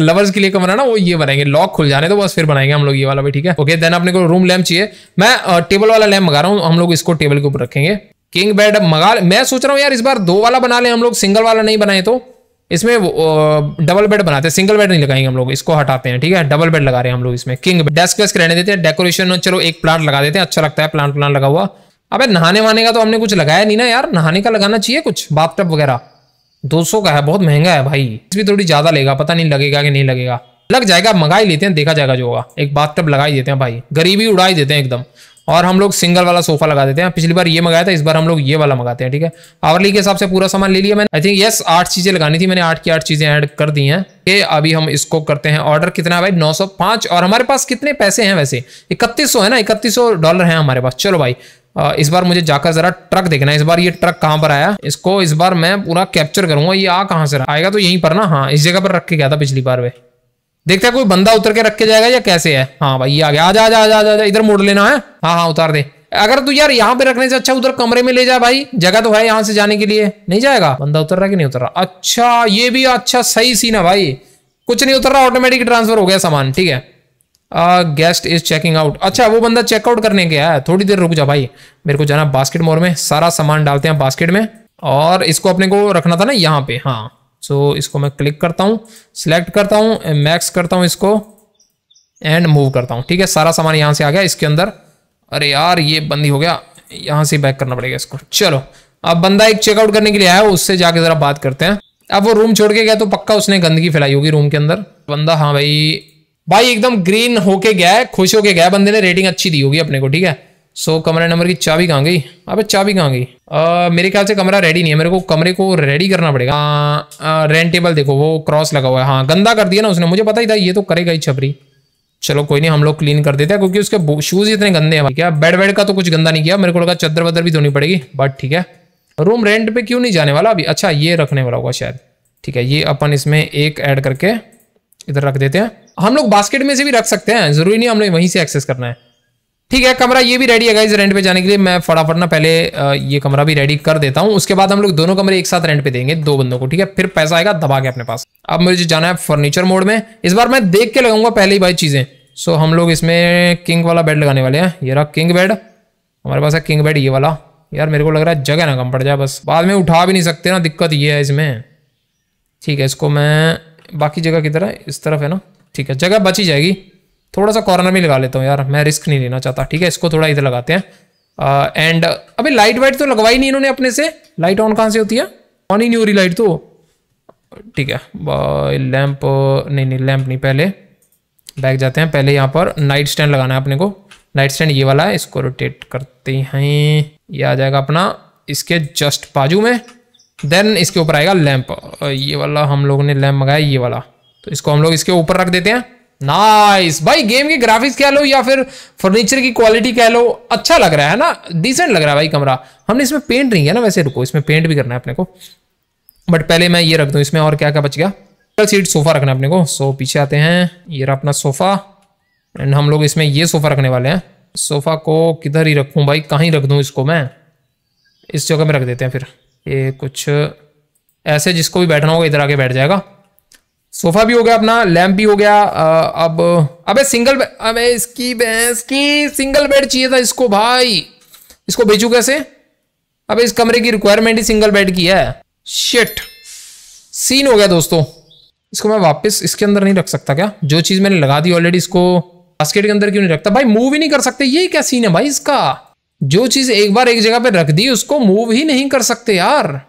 लवर्स के लिए कमरा ना, वो ये बनाएँगे लॉक खुल जाने तो बस फिर बनाएँगे हम लोग ये वाला भी, ठीक है? ओके देन अपने को रूम लैम्प चाहिए। मैं टेबल वाला लैम्प मंगा रहा हूँ, हम लोग इसको टेबल के ऊपर रखेंगे। किंग बेड मंगा मैं सोच रहा हूँ, यार, इस बार दो वाला बना ले हम लोग, सिंगल वाला नहीं बनाए तो। इसमें डबल बेड बनाते हैं, सिंगल बेड नहीं लगाएँगे हम लोग, इसको हटाते हैं, ठीक है? डबल बेड लगा रहे हैं हम लोग इसमें, किंग डेस्क वेस्क रहने देते हैं, डेकोरेशन, चलो, एक प्लांट लगा देते हैं अच्छा लगता है, प्लांट प्लांट लगा हुआ। अबे, नहाने वाने का तो हमने कुछ लगाया नहीं ना यार, नहाने का लगाना चाहिए कुछ, बाथटब वगैरह? 200 का है, बहुत महँगा है भाई। इसमें थोड़ी ज़्यादा लेगा, पता नहीं लगेगा कि नहीं लगेगा। लग जाएगा, मंगा ही लेते हैं, देखा जाएगा जो होगा। एक बाथटब लगा ही देते हैं भाई, गरीबी उड़ा ही देते हैं एकदम। और हम लोग सिंगल वाला सोफा लगा देते हैं। पिछली बार ये मंगाया था, इस बार हम लोग ये वाला मंगाते हैं, ठीक है? आवरली के हिसाब से पूरा सामान ले लिया मैंने। आई थिंक यस आठ चीज़ें लगानी थी मैंने, आठ की आठ चीज़ें ऐड कर दी हैं। कि अभी हम इसको करते हैं। ऑर्डर कितना है भाई? नौ और हमारे पास कितने पैसे हैं वैसे? इकतीस है ना? इकतीस डॉलर है हमारे पास। चलो भाई इस बार मुझे जाकर जरा ट्रक देखना है। इस बार ये ट्रक कहाँ पर आया? इसको इस बार मैं पूरा कैप्चर करूँगा। ये आ कहाँ से आएगा तो यहीं पर ना? हाँ इस जगह पर रख के गया था पिछली बार वे। देखते हैं कोई बंदा उतर के रख के जाएगा या कैसे है? हाँ भाई आ गया। आ जा आ जा जा इधर मोड़ लेना, है? हाँ हाँ उतार दे। अगर तू यार यहाँ पे रखने से अच्छा उधर कमरे में ले जा भाई, जगह तो है यहाँ से जाने के लिए। नहीं जाएगा? बंदा उतर रहा कि नहीं उतर रहा? अच्छा ये भी अच्छा सही सीन है भाई। कुछ नहीं उतर रहा ऑटोमेटिक ट्रांसफ़र हो गया सामान, ठीक है? गेस्ट इज़ चेकिंग आउट अच्छा वो बंदा चेकआउट करने गया है। थोड़ी देर रुक जा भाई। मेरे को जाना बास्केट मोर में। सारा सामान डालते हैं बास्केट में। और इसको अपने को रखना था ना यहाँ पे। हाँ। सो so, इसको मैं क्लिक करता हूँ सिलेक्ट करता हूँ मैक्स करता हूँ इसको एंड मूव करता हूँ। ठीक है सारा सामान यहाँ से आ गया इसके अंदर। अरे यार ये बंदी हो गया। यहाँ से बैक करना पड़ेगा इसको। चलो अब बंदा एक चेकआउट करने के लिए आया उससे जाके जरा बात करते हैं। अब वो रूम छोड़ के गया तो पक्का उसने गंदगी फैलाई होगी रूम के अंदर। बंदा हाँ भाई। भाई एकदम ग्रीन होके गया है खुश होके गया बंदे ने रेटिंग अच्छी दी होगी अपने को ठीक है। सो कमरा नंबर की चाबी कहाँ गई? अबे चाबी कहाँ गई? मेरे ख्याल से कमरा रेडी नहीं है। मेरे को कमरे को रेडी करना पड़ेगा। रेंट टेबल देखो, वो क्रॉस लगा हुआ है। हाँ गंदा कर दिया ना उसने। मुझे पता ही था, ये तो करेगा ही छपरी। चलो, कोई नहीं, हम लोग क्लीन कर देते हैं, क्योंकि उसके शूज़ इतने गंदे हैं। क्या बेड वेड का तो कुछ गंदा नहीं किया। मेरे को लगा चद्दर वद्दर भी धोनी पड़ेगी बट ठीक है। रूम रेंट पे क्यों नहीं जाने वाला अभी? अच्छा ये रखने वाला होगा शायद। ठीक है, ये अपन इसमें एक ऐड करके इधर रख देते हैं। हम लोग बास्केट में से भी रख सकते हैं, ज़रूरी नहीं हम लोग वहीं से एक्सेस करना है। ठीक है, कमरा ये भी रेडी है गाइज़ रेंट पे जाने के लिए। मैं फटाफट ना पहले ये कमरा भी रेडी कर देता हूँ। उसके बाद हम लोग दोनों कमरे एक साथ रेंट पे देंगे, दो बंदों को, ठीक है? फिर पैसा आएगा, दबा के अपने पास। अब मुझे जाना है फर्नीचर मोड में। इस बार मैं देख के लगाऊँगा पहले ही भाई चीज़ें। सो हम लोग इसमें किंग वाला बेड लगाने वाले हैं। ये रहा किंग बेड हमारे पास है किंग बेड ये वाला। यार, मेरे को लग रहा है जगह ना कम पड़ जाए, बस। बाद में उठा भी नहीं सकते ना, दिक्कत ये है इसमें। ठीक है, इसको मैं, बाकी जगह की तरह इस तरफ़ है ना? ठीक है, जगह बची जाएगी। थोड़ा सा कॉर्नर में लगा लेता हूँ यार, मैं रिस्क नहीं लेना चाहता। ठीक है, इसको थोड़ा इधर लगाते हैं। एंड अभी लाइट वाइट तो लगवाई नहीं इन्होंने अपने से। लाइट ऑन कहाँ से होती है? ऑन ही नहीं हो रही लाइट तो। ठीक है लैंप नहीं नहीं लैंप नहीं, पहले। बैक जाते हैं, पहले यहाँ पर नाइट स्टैंड लगाना है अपने को। नाइट स्टैंड ये वाला है, इसको रोटेट करते हैं। ये आ जाएगा अपना इसके जस्ट बाजू में। देन इसके ऊपर आएगा लैंप ये वाला हम लोगों ने लैंप मंगाया, ये वाला। तो इसको हम लोग इसके ऊपर रख देते हैं। नाइस भाई गेम के ग्राफिक्स कह लो या फिर फर्नीचर की क्वालिटी कह लो अच्छा लग रहा है ना? डिसेंट लग रहा है भाई कमरा हमने इसमें पेंट नहीं किया ना वैसे, रुको, इसमें पेंट भी करना है अपने को। बट पहले मैं ये रख दूँ, इसमें और क्या क्या बच गया? सीट सोफा रखना है अपने को। सो पीछे आते हैं। ये रहा अपना सोफा एंड हम लोग इसमें ये सोफा रखने वाले हैं। सोफा को किधर ही रखूँ भाई? कहीं रख दूँ इसको मैं? इस जगह में रख देते हैं फिर। ये कुछ ऐसे जिसको भी बैठना होगा, इधर आके बैठ जाएगा। सोफा भी हो गया अपना लैंप भी हो गया आ, अब अबे सिंगल अबे इसकी भैंस की सिंगल बेड चाहिए था इसको भाई। इसको बेचू कैसे? अबे इस कमरे की रिक्वायरमेंट ही सिंगल बेड की है। शिट सीन हो गया दोस्तों। इसको मैं वापस इसके अंदर नहीं रख सकता क्या? जो चीज़ मैंने लगा दी ऑलरेडी इसको बास्केट के अंदर क्यों नहीं रखता? भाई मूव ही नहीं कर सकते। ये क्या सीन है भाई इसका? जो चीज़ एक बार एक जगह पे रख दी उसको मूव ही नहीं कर सकते यार।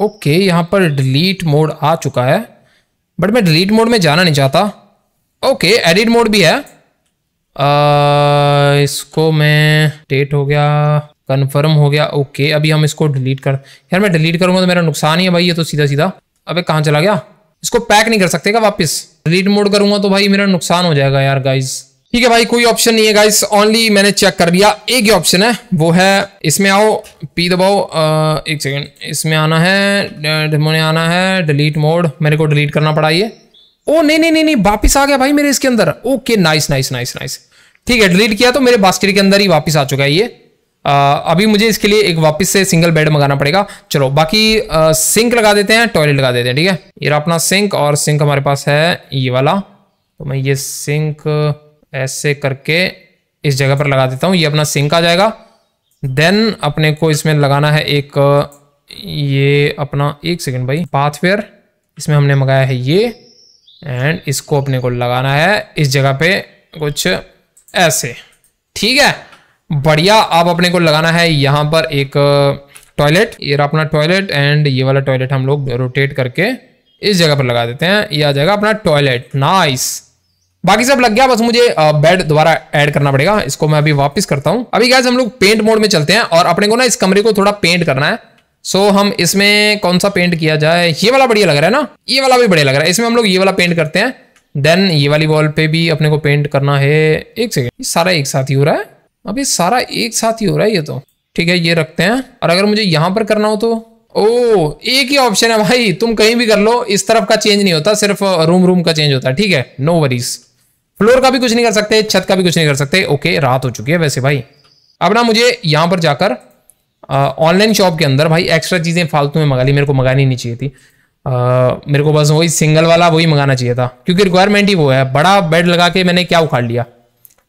ओके यहाँ पर डिलीट मोड आ चुका है। बट मैं डिलीट मोड में जाना नहीं चाहता। ओके एडिट मोड भी है। आ, इसको मैं डेट हो गया कन्फर्म हो गया। ओके अभी हम इसको डिलीट कर यार मैं डिलीट करूँगा तो मेरा नुकसान ही है भाई ये तो सीधा सीधा अबे कहाँ चला गया? इसको पैक नहीं कर सकते क्या वापस? डिलीट मोड करूँगा तो भाई मेरा नुकसान हो जाएगा यार गाइस ठीक है भाई कोई ऑप्शन नहीं है गाइस ओनली मैंने चेक कर लिया. एक ही ऑप्शन है. वो है इसमें आओ. पी दबाओ. एक सेकंड इसमें आना है. मुझे आना है. डिलीट मोड मेरे को डिलीट करना पड़ा ये. ओ नहीं नहीं नहीं नहीं. वापिस आ गया भाई मेरे इसके अंदर. Okay nice nice nice nice ठीक है डिलीट किया तो मेरे बास्केट के अंदर ही वापिस आ चुका है ये. आ, अभी मुझे इसके लिए एक वापस से सिंगल बेड मंगाना पड़ेगा. चलो बाकी आ, सिंक लगा देते हैं टॉयलेट लगा देते हैं ठीक है? ये अपना सिंक और सिंक हमारे पास है ये वाला. तो मैं ये सिंक ऐसे करके इस जगह पर लगा देता हूँ। ये अपना सिंक आ जाएगा। देन अपने को इसमें लगाना है एक, ये अपना एक सेकेंड भाई पाथवेयर इसमें हमने मंगाया है ये एंड इसको अपने को लगाना है इस जगह पे कुछ ऐसे। ठीक है? बढ़िया, अब अपने को लगाना है यहाँ पर एक टॉयलेट ये अपना टॉयलेट एंड ये वाला टॉयलेट हम लोग रोटेट करके इस जगह पर लगा देते हैं। ये आ जाएगा अपना टॉयलेट नाइस बाकी सब लग गया, बस मुझे बेड दोबारा ऐड करना पड़ेगा। इसको मैं अभी वापस करता हूँ। अभी गैस हम लोग पेंट मोड में चलते हैं और अपने को ना इस कमरे को थोड़ा पेंट करना है। सो हम इसमें कौन सा पेंट किया जाए? ये वाला बढ़िया लग रहा है ना? ये वाला भी बढ़िया लग रहा है। इसमें हम लोग ये वाला पेंट करते हैं। देन ये वाली वॉल पे भी अपने को पेंट करना है। एक सेकेंड सारा एक साथ ही हो रहा है? अभी सारा एक साथ ही हो रहा है ये तो। ठीक है, ये रखते हैं। और अगर मुझे यहाँ पर करना हो तो? ओ एक ही ऑप्शन है भाई। तुम कहीं भी कर लो, इस तरफ़ का चेंज नहीं होता, सिर्फ़ रूम रूम का चेंज होता है। ठीक है नो वरीज फ्लोर का भी कुछ नहीं कर सकते छत का भी कुछ नहीं कर सकते। ओके रात हो चुकी है वैसे भाई। अब ना मुझे यहाँ पर जाकर ऑनलाइन शॉप के अंदर भाई एक्स्ट्रा चीज़ें फालतू में मंगा ली मेरे को मंगानी नहीं चाहिए थी। आ, मेरे को बस वही सिंगल वाला वही मंगाना चाहिए था क्योंकि रिक्वायरमेंट ही वो है। बड़ा बेड लगा के मैंने क्या उखाड़ लिया?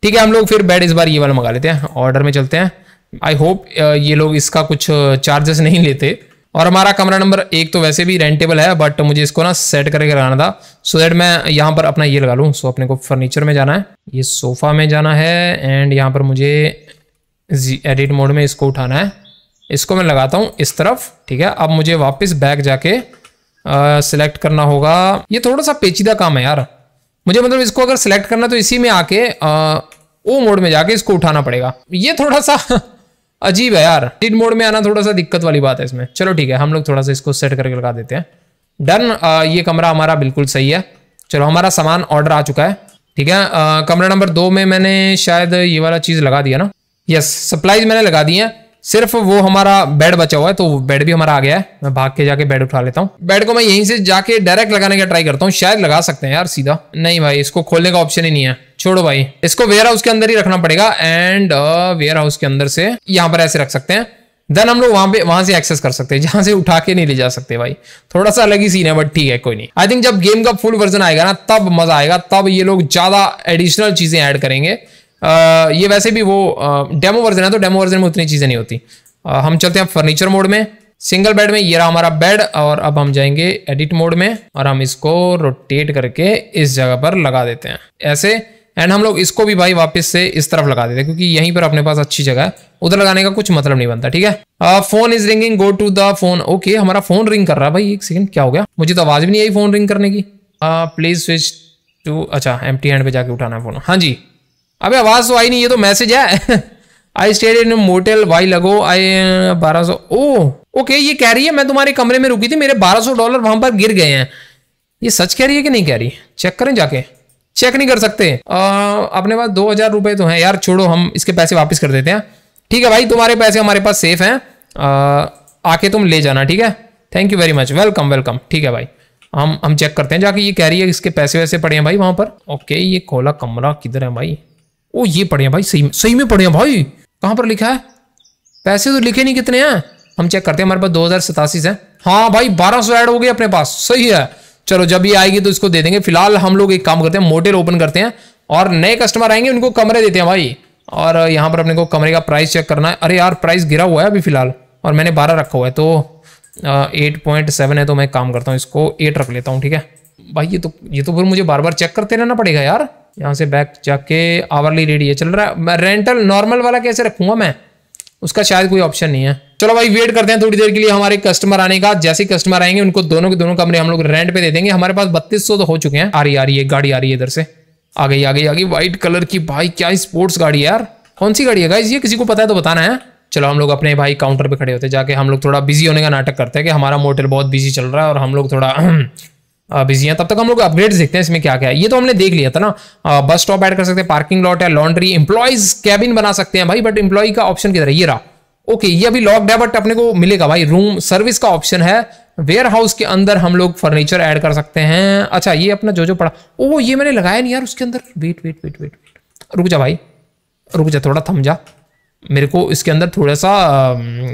ठीक है हम लोग फिर बेड इस बार ये वाला मंगा लेते हैं। ऑर्डर में चलते हैं। आई होप ये लोग इसका कुछ चार्जेस नहीं लेते। और हमारा कमरा नंबर एक तो वैसे भी रेंटेबल है बट मुझे इसको ना सेट करके लगाना था सो so दैट मैं यहाँ पर अपना ये लगा लूँ। सो so अपने को फर्नीचर में जाना है। ये सोफ़ा में जाना है एंड यहाँ पर मुझे एडिट मोड में इसको उठाना है। इसको मैं लगाता हूँ इस तरफ़ ठीक है? अब मुझे वापस बैक जाके सिलेक्ट करना होगा। ये थोड़ा सा पेचीदा काम है यार। मुझे मतलब इसको अगर सिलेक्ट करना तो इसी में आके आ, ओ मोड में जाके इसको उठाना पड़ेगा। ये थोड़ा सा अजीब है यार। एडिट मोड में आना थोड़ा सा दिक्कत वाली बात है इसमें। चलो ठीक है, हम लोग थोड़ा सा इसको सेट करके लगा देते हैं। डन ये कमरा हमारा बिल्कुल सही है। चलो, हमारा सामान ऑर्डर आ चुका है। ठीक है कमरा नंबर दो में मैंने शायद ये वाला चीज़ लगा दिया ना? यस सप्लाईज मैंने लगा दी है। सिर्फ़ वो हमारा बेड बचा हुआ है तो बेड भी हमारा आ गया है। मैं भाग के जाके बेड उठा लेता हूँ। बेड को मैं यहीं से जाके डायरेक्ट लगाने का ट्राई करता हूँ। शायद लगा सकते हैं यार, सीधा। नहीं भाई, इसको खोलने का ऑप्शन ही नहीं है। छोड़ो भाई। इसको वेयर हाउस के अंदर ही रखना पड़ेगा एंड वेयर हाउस के अंदर से यहाँ पर ऐसे रख सकते हैं। देन हम लोग वहाँ पे वहाँ से एक्सेस कर सकते हैं जहाँ से उठा के नहीं ले जा सकते भाई। थोड़ा सा अलग ही सीन है बट ठीक है कोई नहीं। आई थिंक जब गेम का फुल वर्जन आएगा ना तब मज़ा आएगा तब ये लोग ज़्यादा एडिशनल चीज़ें ऐड करेंगे। आ, ये वैसे भी वो डेमो वर्जन है तो डेमो वर्जन में उतनी चीज़ें नहीं होती। आ, हम चलते हैं फर्नीचर मोड में। सिंगल बेड में ये रहा हमारा बेड और अब हम जाएँगे एडिट मोड में और हम इसको रोटेट करके इस जगह पर लगा देते हैं। ऐसे एंड हम लोग इसको भी भाई वापस से इस तरफ़ लगा देते हैं, क्योंकि यहीं पर अपने पास अच्छी जगह है। उधर लगाने का कुछ मतलब नहीं बनता, ठीक है? Phone is ringing go to the phone okay हमारा फ़ोन रिंग कर रहा है भाई, एक सेकंड क्या हो गया? मुझे तो आवाज़ भी नहीं आई फ़ोन रिंग करने की। प्लीज़ स्विच टू अच्छा एम हैंड पे जाके उठाना फ़ोन हाँ जी। अबे आवाज़ तो आई नहीं, ये तो मैसेज है। I stayed in motel Y लगो आई बारह सौ ओ ओके ये कह रही है, मैं तुम्हारे कमरे में रुकी थी, मेरे बारह सौ डॉलर वहाँ पर गिर गए हैं। ये सच कह रही है कि नहीं कह रही? चेक करें जाके। चेक नहीं कर सकते। आ, अपने पास दो हज़ार रुपए तो हैं। यार छोड़ो हम इसके पैसे वापस कर देते हैं। ठीक है भाई तुम्हारे पैसे हमारे पास सेफ़ हैं। आके तुम ले जाना ठीक है? Thank you very much welcome welcome ठीक है भाई। हम हम चेक करते हैं। जाके ये कह रही है इसके पैसे वैसे पड़े हैं भाई वहाँ पर। ओके ये खोला कमरा किधर है भाई? ओ ये पढ़े हैं भाई। सही सही में पढ़े हैं भाई। कहाँ पर लिखा है? पैसे तो लिखे नहीं कितने हैं। हम चेक करते हैं। हमारे पास दो हज़ार सतासी है। हाँ भाई बारह सौ ऐड हो गए अपने पास। सही है। चलो, जब ये आएगी तो इसको दे देंगे। फ़िलहाल हम लोग एक काम करते हैं, मोटेल ओपन करते हैं और नए कस्टमर आएँगे, उनको कमरे देते हैं भाई। और यहाँ पर अपने को कमरे का प्राइस चेक करना है। अरे यार प्राइस गिरा हुआ है अभी फ़िलहाल और मैंने बारह रखा हुआ है तो एट पॉइंट सेवन है तो मैं काम करता हूँ इसको। एट रख लेता हूँ, ठीक है? भाई, ये तो ये तो फिर मुझे बार बार चेक करते रहना पड़ेगा यार। यहाँ से बैक जाके आवरली रेडी है चल रहा है। रेंटल नॉर्मल वाला कैसे रखूँगा मैं? उसका शायद कोई ऑप्शन नहीं है। चलो भाई वेट करते हैं थोड़ी देर के लिए हमारे कस्टमर आने का। जैसे कस्टमर आएँगे, उनको दोनों के दोनों कमरे हम लोग रेंट पे दे देंगे। हमारे पास बत्तीस सौ तो हो चुके हैं। आ रही आ रही है गाड़ी आ रही है इधर से। आ गई आ गई आ गई। व्हाइट कलर की, भाई, क्या स्पोर्ट्स गाड़ी है यार। कौन सी गाड़ी है ये किसी को पता है तो बताना है। चलो, हम लोग अपने भाई काउंटर पे खड़े होते जाके हम लोग थोड़ा बिज़ी होने का नाटक करते हैं कि हमारा मोटेल बहुत बिज़ी चल रहा है और हम लोग थोड़ा बिज़ी हैं। तब तक हम लोग अपग्रेड्स देखते हैं इसमें क्या क्या है। ये तो हमने देख लिया था ना। बस स्टॉप ऐड कर सकते हैं पार्किंग लॉट है लॉन्ड्री इंप्लॉइज कैबिन बना सकते हैं भाई बट इंप्लॉय का ऑप्शन किधर है? ये रहा। ओके ये अभी लॉक्ड है अपने को मिलेगा भाई। रूम सर्विस का ऑप्शन है। वेयर हाउस के अंदर हम लोग फर्नीचर ऐड कर सकते हैं। अच्छा ये अपना जो जो पड़ा। ओ, ये मैंने लगाया नहीं यार उसके अंदर। वेट वेट वेट वेट रुक जा भाई। रुक जा, थोड़ा थम जा। मेरे को इसके अंदर थोड़ा सा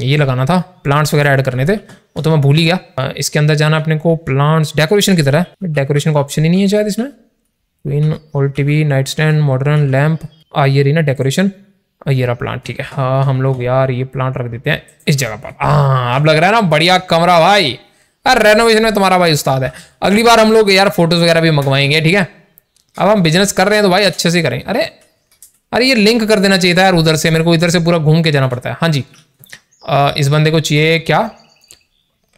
ये लगाना था। प्लांट्स वगैरह ऐड करने थे। वो तो मैं भूल ही गया। इसके अंदर जाना अपने को प्लांट्स डेकोरेशन की तरह। डेकोरेशन का ऑप्शन ही नहीं है शायद इसमें। Queen old TV night stand modern lamp आ ये रही ना डेकोरेशन ये रहा प्लांट ठीक है। हाँ हम लोग यार ये प्लांट रख देते हैं इस जगह पर। हाँ अब लग रहा है ना बढ़िया कमरा भाई। अरे रेनोवेशन में तुम्हारा भाई उस्ताद है। अगली बार हम लोग यार फ़ोटोज़ वगैरह भी मंगवाएँगे ठीक है? अब हम बिज़नेस कर रहे हैं तो भाई अच्छे से करें। अरे अरे ये लिंक कर देना चाहिए था यार उधर से मेरे को इधर से पूरा घूम के जाना पड़ता है। हाँ जी। आ, इस बंदे को चाहिए क्या?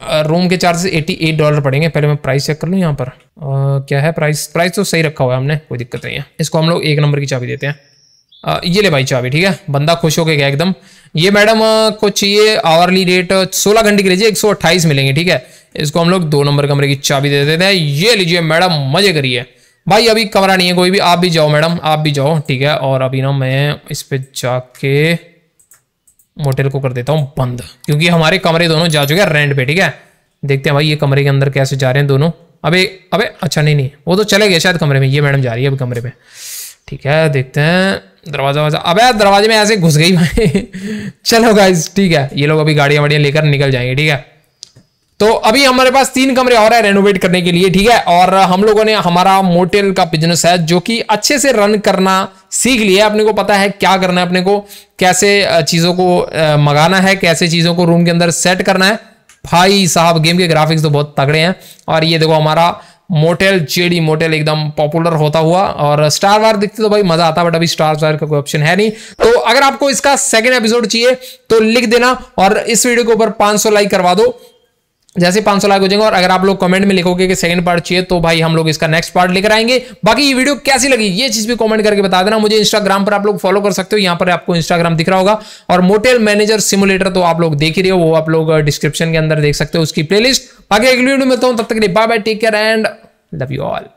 रूम के चार्जेस एटी एट डॉलर पड़ेंगे। पहले मैं प्राइस चेक कर लूँ यहाँ पर। आ, क्या है प्राइस प्राइस तो सही रखा हुआ है हमने कोई दिक्कत नहीं है। इसको हम लोग एक नंबर की चाबी देते हैं। ये ले भाई चाबी, ठीक है? बंदा खुश हो गया एकदम। ये मैडम को चाहिए आवरली रेट सोलह घंटे के लीजिए एक सौ अट्ठाईस मिलेंगे, ठीक है? इसको हम लोग दो नंबर कमरे की चाबी दे देते हैं। ये लीजिए मैडम, मज़े करिए। भाई, अभी कमरा नहीं है कोई भी, आप भी जाओ मैडम, आप भी जाओ, ठीक है? और अभी ना मैं इस पे जाके मोटेल को कर देता हूँ बंद, क्योंकि हमारे कमरे दोनों जा चुके हैं रेंट पे, ठीक है? देखते हैं भाई, ये कमरे के अंदर कैसे जा रहे हैं दोनों। अबे अबे अच्छा नहीं नहीं, वो तो चले गए शायद कमरे में, ये मैडम जा रही है अभी कमरे में ठीक है, देखते हैं। दरवाज़ा वजा अबे दरवाजे में ऐसे घुस गई भाई चलो गाइज़ ठीक है। ये लोग अभी गाड़ियाँ वाड़ियाँ लेकर निकल जाएँगे, ठीक है? तो अभी हमारे पास तीन कमरे और है रेनोवेट करने के लिए, ठीक है? और हम लोगों ने हमारा मोटेल का बिज़नेस है, जो कि अच्छे से रन करना सीख लिया अपने को पता है क्या करना है अपने को, कैसे चीज़ों को मंगाना है, कैसे चीज़ों को रूम के अंदर सेट करना है। भाई साहब गेम के ग्राफिक्स तो बहुत तगड़े हैं। और ये देखो हमारा मोटेल जेडी मोटेल एकदम पॉपुलर होता हुआ और स्टार वार दिखते तो भाई मज़ा आता बट अभी स्टार वार का कोई ऑप्शन है नहीं। तो अगर आपको इसका सेकंड एपिसोड चाहिए तो लिख देना और इस वीडियो के ऊपर 500 लाइक करवा दो। जैसे 500 लाइक हो जाएँगे और अगर आप लोग कमेंट में लिखोगे कि सेकंड पार्ट चाहिए तो भाई हम लोग इसका नेक्स्ट पार्ट लेकर आएँगे। बाकी ये वीडियो कैसी लगी, ये चीज़ भी कमेंट करके बता देना। मुझे इंस्टाग्राम पर आप लोग फॉलो कर सकते हो, यहाँ पर आपको इंस्टाग्राम दिख रहा होगा। और मोटेल मैनेजर सिमुलेटर तो आप लोग देख ही रहे हो, वो आप लोग डिस्क्रिप्शन के अंदर देख सकते हो उसकी प्लेलिस्ट बाकी अगली वीडियो मिलता हूँ, तब तक bye bye take care and love you all